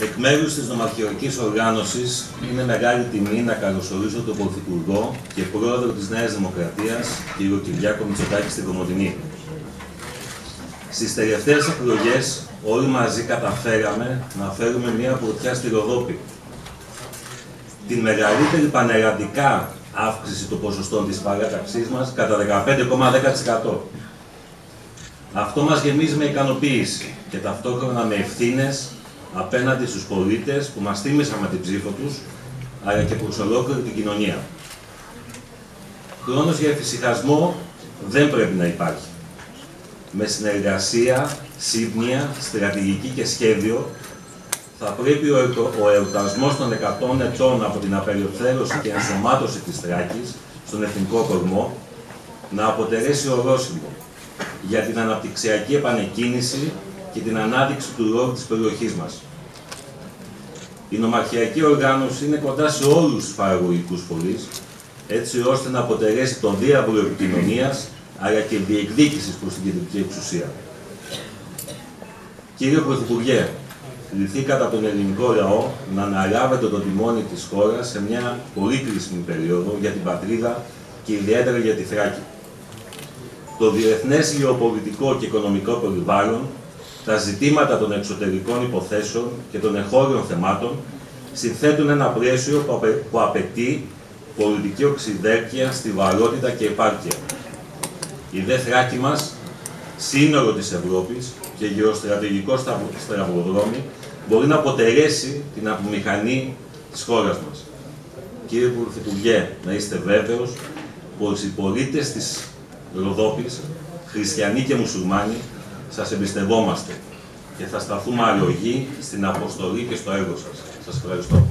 Εκ μέρους της νομαρχιακής οργάνωσης, είναι μεγάλη τιμή να καλωσορίσω τον Πρωθυπουργό και Πρόεδρο της Νέας Δημοκρατίας, κ. Κυριάκο Μητσοτάκη στην Κομωτινή. Στις τελευταίες εκλογές, όλοι μαζί καταφέραμε να φέρουμε μια πρωτιά στη Ροδόπη. Την μεγαλύτερη πανελλαδικά αύξηση των ποσοστών της παράταξής μας κατά 15,10%. Αυτό μας γεμίζει με ικανοποίηση και ταυτόχρονα με ευθύνες απέναντι στους πολίτες που μας τίμησαν με την ψήφο τους, αλλά και προς ολόκληρη την κοινωνία. Χρόνος για εφησυχασμό δεν πρέπει να υπάρχει. Με συνεργασία, σύμπνοια, στρατηγική και σχέδιο, θα πρέπει ο, ο εορτασμός των 100 ετών από την απελευθέρωση και ενσωμάτωση της Θράκης στον εθνικό κορμό να αποτελέσει ορόσημο για την αναπτυξιακή επανεκκίνηση και την ανάδειξη του ρόλου της περιοχής μας. Η νομαρχιακή οργάνωση είναι κοντά σε όλους τους παραγωγικούς φορείς, έτσι ώστε να αποτελέσει τον διάβολο επικοινωνίας αλλά και διεκδίκησης προς την κεντρική εξουσία. Κύριε Πρωθυπουργέ, κληθήκατε από τον ελληνικό λαό να αναλάβετε το τιμόνι της χώρας σε μια πολύ κρίσιμη περίοδο για την πατρίδα και ιδιαίτερα για τη Θράκη. Το διεθνές γεωπολιτικό και οικονομικό περιβάλλον τα ζητήματα των εξωτερικών υποθέσεων και των εχώριων θεμάτων συνθέτουν ένα πλαίσιο που απαιτεί πολιτική οξυδέρκεια, στιβαρότητα και επάρκεια. Η δε θράκη μας, σύνορο της Ευρώπης και γεωστρατηγικό στραβοδρόμι, μπορεί να αποτελέσει την απομηχανή της χώρας μας. Κύριε Πρωθυπουργέ, να είστε βέβαιος πως οι πολίτες της Ροδόπης, χριστιανοί και μουσουλμάνοι, σας εμπιστευόμαστε και θα σταθούμε αλλογή στην αποστολή και στο έργο σας. Σας ευχαριστώ.